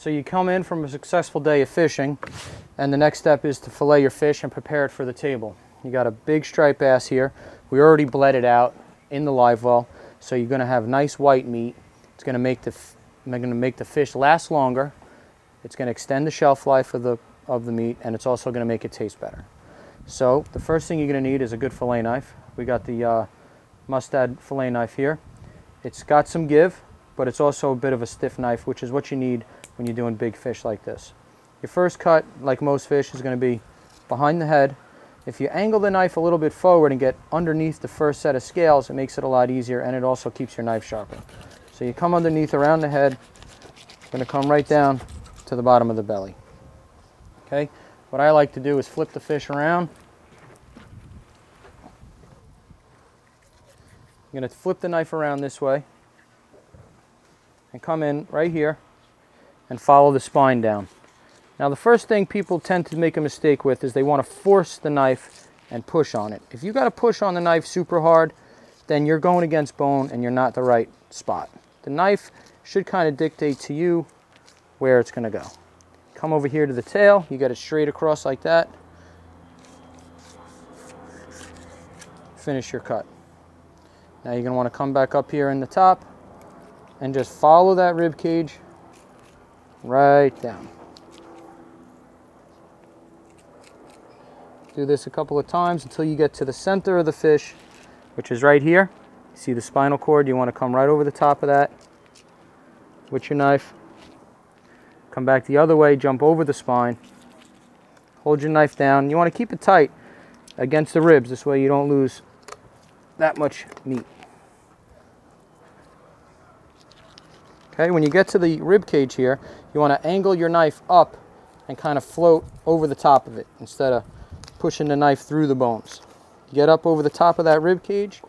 So you come in from a successful day of fishing, and the next step is to fillet your fish and prepare it for the table. You got a big striped bass here. We already bled it out in the live well, so you're going to have nice white meat. It's going to make the to make the fish last longer. It's going to extend the shelf life of the of the meat, and it's also going to make it taste better. So the first thing you're going to need is a good fillet knife. We got the uh, Mustad fillet knife here. It's got some give, but it's also a bit of a stiff knife, which is what you need when you're doing big fish like this. Your first cut, like most fish, is going to be behind the head. If you angle the knife a little bit forward and get underneath the first set of scales, it makes it a lot easier and it also keeps your knife sharper. So you come underneath around the head, going to come right down to the bottom of the belly. Okay, what I like to do is flip the fish around. I'm going to flip the knife around this way and come in right here and follow the spine down. Now the first thing people tend to make a mistake with is they want to force the knife and push on it. If you got to push on the knife super hard, then you're going against bone and you're not the right spot. The knife should kind of dictate to you where it's going to go. Come over here to the tail, you get it straight across like that. Finish your cut. Now you're going to want to come back up here in the top and just follow that rib cage right down. Do this a couple of times until you get to the center of the fish, which is right here. See the spinal cord? You want to come right over the top of that with your knife. Come back the other way, jump over the spine. Hold your knife down. You want to keep it tight against the ribs. This way you don't lose that much meat. Okay, when you get to the rib cage here, you want to angle your knife up and kind of float over the top of it instead of pushing the knife through the bones. Get up over the top of that rib cage.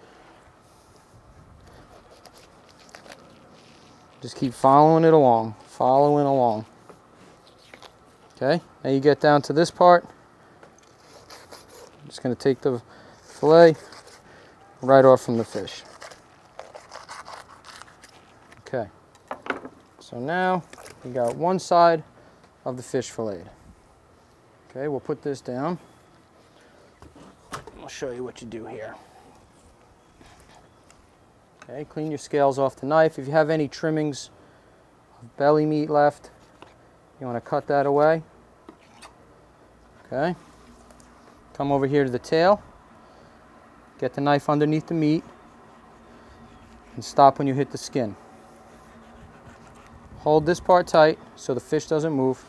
Just keep following it along, following along. Okay, now you get down to this part. I'm just going to take the fillet right off from the fish. Okay. So now we got one side of the fish filleted. Okay, we'll put this down. I'll show you what you do here. Okay, clean your scales off the knife. If you have any trimmings of belly meat left, you want to cut that away. Okay. Come over here to the tail. Get the knife underneath the meat and stop when you hit the skin. Hold this part tight so the fish doesn't move.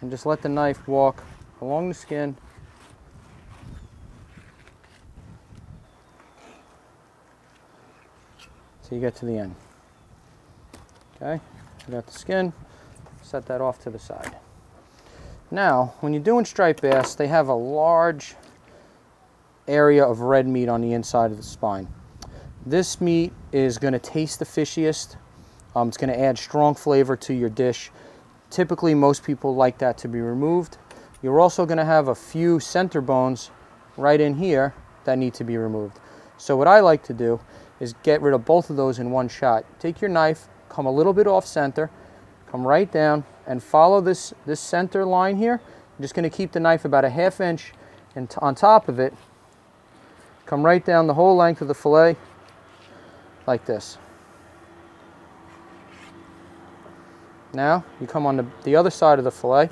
And just let the knife walk along the skin. So you get to the end. Okay, I got the skin, set that off to the side. Now, when you're doing striped bass, they have a large area of red meat on the inside of the spine. This meat is going to taste the fishiest. Um, it's going to add strong flavor to your dish. Typically, most people like that to be removed. You're also going to have a few center bones right in here that need to be removed. So what I like to do is get rid of both of those in one shot. Take your knife, come a little bit off center, come right down and follow this, this center line here. I'm just going to keep the knife about a half inch and on top of it. Come right down the whole length of the fillet like this. Now you come on the, the other side of the fillet,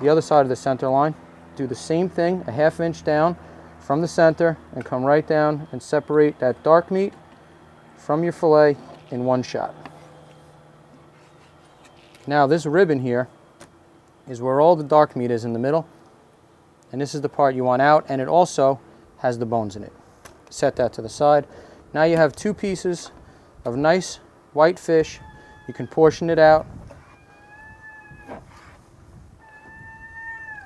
the other side of the center line, do the same thing, a half inch down from the center and come right down and separate that dark meat from your fillet in one shot. Now this ribbon here is where all the dark meat is in the middle and this is the part you want out and it also has the bones in it. Set that to the side. Now you have two pieces of nice white fish. You can portion it out.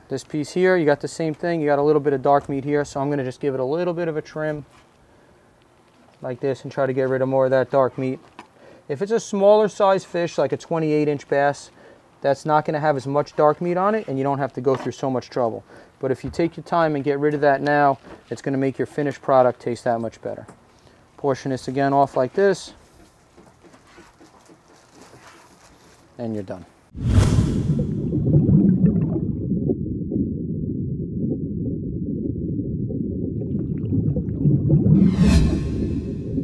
This piece here, you got the same thing. You got a little bit of dark meat here, so I'm gonna just give it a little bit of a trim like this and try to get rid of more of that dark meat. If it's a smaller size fish, like a 28 inch bass, that's not gonna have as much dark meat on it and you don't have to go through so much trouble. But if you take your time and get rid of that now, it's gonna make your finished product taste that much better. Portion this again off like this. And you're done.